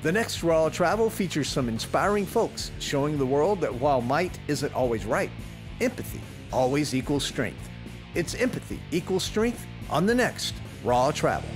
The next Raw Travel features some inspiring folks showing the world that while might isn't always right, empathy always equals strength. It's empathy equals strength on the next Raw Travel.